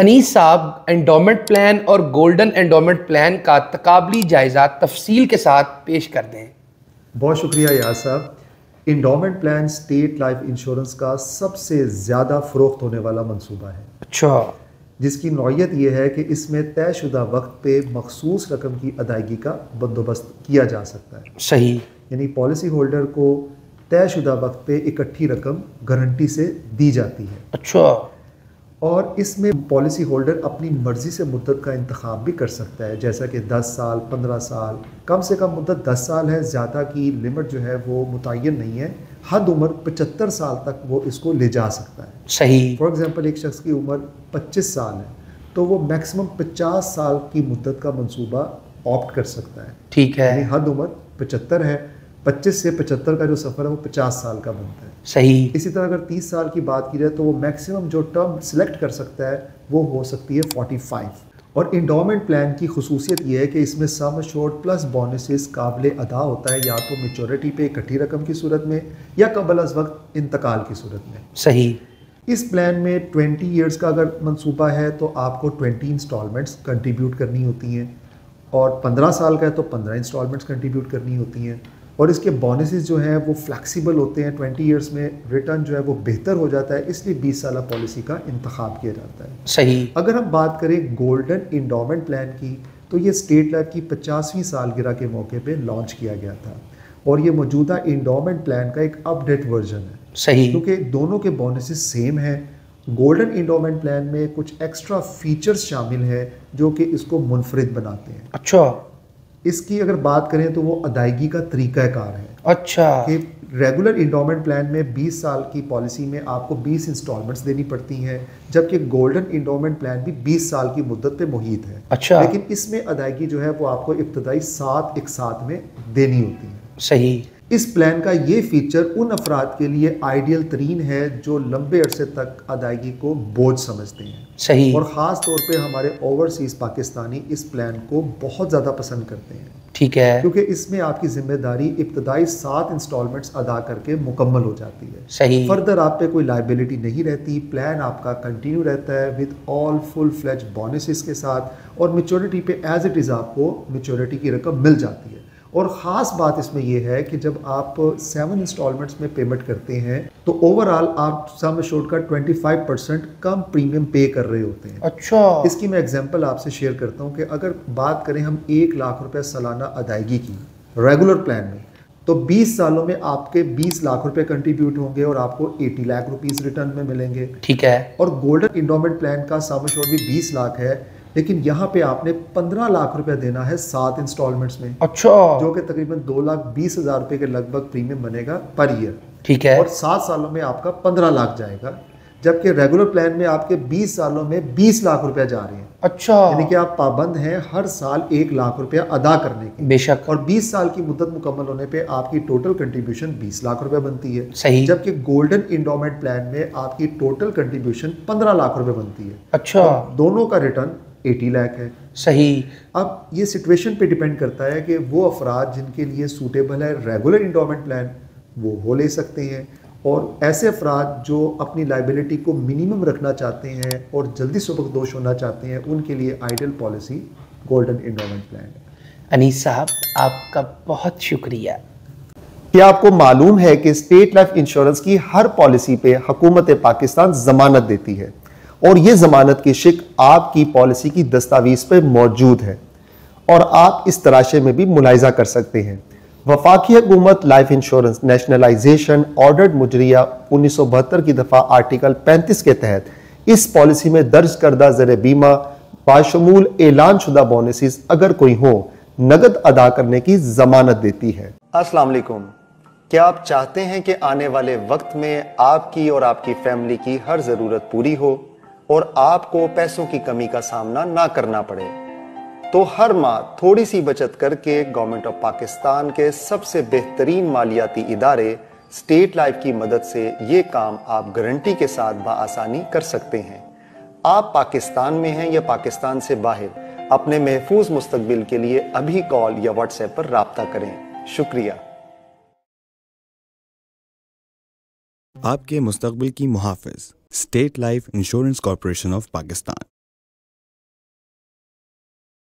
अनीस साहब endowment plan और golden endowment plan का तकाबली जायज़ा तफसील के साथ पेश कर दें। बहुत शुक्रिया यार साहब। Endowment plan State Life Insurance का सबसे ज़्यादा फ़रोख्त होने वाला मंसूबा है। अच्छा। जिसकी नौीयत यह है कि इसमें तयशुदा वक्त पे मखसूस रकम की अदायगी का बंदोबस्त किया जा सकता है। सही। यानी पॉलिसी होल्डर को तयशुदा वक्त पे इकट्ठी रकम गारंटी से दी जाती है। अच्छा। और इसमें पॉलिसी होल्डर अपनी मर्ज़ी से मुद्दत का इंतखब भी कर सकता है। जैसा कि 10 साल 15 साल कम से कम मुद्दत 10 साल है ज़्यादा की लिमिट जो है वो मुतन नहीं है। हद उम्र पचहत्तर साल तक वो इसको ले जा सकता है। सही। फॉर एग्ज़ाम्पल एक शख्स की उम्र 25 साल है तो वो मैक्सिमम 50 साल की मुद्दत का मंसूबा ऑप्ट कर सकता है। ठीक है। हद उम्र पचहत्तर है 25 से 75 का जो सफ़र है वो 50 साल का बनता है। सही। इसी तरह अगर 30 साल की बात की जाए तो वो मैक्सिमम जो टर्म सिलेक्ट कर सकता है वो हो सकती है 45 और इंडोमेंट प्लान की खसूसियत यह है कि इसमें सम शोर्ट प्लस बोनसेस काबिल अदा होता है या तो मेचोरिटी पे इकट्ठी रकम की सूरत में या कबल अज वक्त इंतकाल की सूरत में। सही। इस प्लान में 20 इयर्स का अगर मंसूबा है तो आपको 20 इंस्टॉलमेंट्स कंट्रीब्यूट करनी होती हैं और 15 साल का है तो 15 इंस्टॉलमेंट्स कंट्रीब्यूट करनी होती हैं। और इसके बोनसेस जो हैं वो फ्लैक्सीबल होते हैं ट्वेंटी ईयर्स में रिटर्न जो है वो बेहतर हो जाता है इसलिए बीस साल पॉलिसी का इंतखब किया जाता है। सही। अगर हम बात करें गोल्डन इंडोमेंट प्लान की तो ये स्टेट लाइफ की पचासवीं सालगिरह के मौके पे लॉन्च किया गया था। और ये मौजूदा इंडोमेंट प्लान का एक अपडेट वर्जन है। सही। क्योंकि दोनों के बोनसेस सेम हैं। गोल्डन इंडोमेंट प्लान में कुछ एक्स्ट्रा फीचर्स शामिल हैं जो कि इसको मुनफरद बनाते हैं। अच्छा। इसकी अगर बात करें तो वो अदायगी का तरीक़ाकार है। अच्छा। कि रेगुलर इंडोमेंट प्लान में 20 साल की पॉलिसी में आपको 20 इंस्टॉलमेंट्स देनी पड़ती हैं जबकि गोल्डन इंडोमेंट प्लान भी 20 साल की मुद्दत पे मुहित है। अच्छा। लेकिन इसमें अदायगी जो है वो आपको इब्तदाई सात एक साथ में देनी होती है। सही। इस प्लान का ये फीचर उन अफराद के लिए आइडियल तरीन है जो लंबे अरसे तक अदायगी को बोझ समझते हैं। सही। और ख़ास तौर पे हमारे ओवरसीज़ पाकिस्तानी इस प्लान को बहुत ज़्यादा पसंद करते हैं। ठीक है। क्योंकि इसमें आपकी ज़िम्मेदारी इब्तदाई सात इंस्टॉलमेंट्स अदा करके मुकम्मल हो जाती है। सही। फर्दर आप पे कोई लाइबिलिटी नहीं रहती प्लान आपका कंटिन्यू रहता है with all full fledged bonuses के साथ और मेचोरिटी पे एज इट इज़ आपको मेचोरिटी की रकम मिल जाती है। और ख़ास बात इसमें यह है कि जब आप सेवन इंस्टॉलमेंट्स में पेमेंट करते हैं तो ओवरऑल आप सम एश्योर्ड का 25 परसेंट कम प्रीमियम पे कर रहे होते हैं। अच्छा। इसकी मैं एग्जांपल आपसे शेयर करता हूँ कि अगर बात करें हम एक लाख रुपए सालाना अदायगी की रेगुलर प्लान में तो 20 सालों में आपके 20 लाख रुपए कंट्रीब्यूट होंगे और आपको 80 लाख रुपीस रिटर्न में मिलेंगे। ठीक है। और गोल्डन इंडोमेंट प्लान का सम एश्योर्ड भी 20 लाख है लेकिन यहाँ पे आपने पंद्रह लाख रुपया देना है सात इंस्टॉलमेंट्स में। अच्छा। जो कि तकरीबन दो लाख बीस हज़ार रुपए के लगभग प्रीमियम बनेगा पर ईयर ठीक है। और सात सालों में आपका पंद्रह लाख जाएगा जबकि रेगुलर प्लान में आपके 20 सालों में 20 लाख रुपया जा रहे हैं। अच्छा। यानी कि आप पाबंद हैं हर साल एक लाख रुपया अदा करने के। बेशक। और 20 साल की मुद्दत मुकम्मल होने पे आपकी टोटल कंट्रीब्यूशन 20 लाख रुपया बनती है। सही। जबकि गोल्डन इंडोमेंट प्लान में आपकी टोटल कंट्रीब्यूशन 15 लाख रुपए बनती है। अच्छा। तो दोनों का रिटर्न 80 लाख है। सही। अब ये सिचुएशन पे डिपेंड करता है कि वो अफराद जिनके लिए सूटेबल है रेगुलर इंडोमेंट प्लान वो वो ले सकते हैं। और ऐसे अफराद जो अपनी लाइबिलिटी को मिनिमम रखना चाहते हैं और जल्दी सबकदोश होना चाहते हैं उनके लिए ideal policy golden endowment plan है। अनीस साहब आपका बहुत शुक्रिया। क्या आपको मालूम है कि स्टेट लाइफ इंश्योरेंस की हर पॉलिसी पे हुकूमत पाकिस्तान जमानत देती है? और ये जमानत की शिक आपकी पॉलिसी की दस्तावेज़ पर मौजूद है और आप इस तराशे में भी मुलायजा कर सकते हैं। वफाकी हुकूमत लाइफ इंश्योरेंस, नेशनलाइजेशन, ऑर्डर्ड मुजरिया उन्नीस सौ बहत्तर की दफ़ा आर्टिकल 35 के तहत इस पॉलिसी में दर्ज करदा जर बीमा बाशमूल ऐलान शुदा बोनसिस अगर कोई हो, नगद अदा करने की जमानत देती है। अस्सलाम क्या आप चाहते हैं कि आने वाले वक्त में आपकी और आपकी फैमिली की हर ज़रूरत पूरी हो? और आपको पैसों की कमी का सामना ना करना पड़े। तो हर माह थोड़ी सी बचत करके गवर्नमेंट ऑफ़ पाकिस्तान के सबसे बेहतरीन मालियाती इदारे स्टेट लाइफ की मदद से ये काम आप गारंटी के साथ बआसानी कर सकते हैं। आप पाकिस्तान में हैं या पाकिस्तान से बाहर, अपने महफूज मुस्तकबिल के लिए अभी कॉल या व्हाट्सएप पर रबता करें। शुक्रिया। आपके मुस्तकबिल की मुहाफ़ State Life Insurance Corporation of Pakistan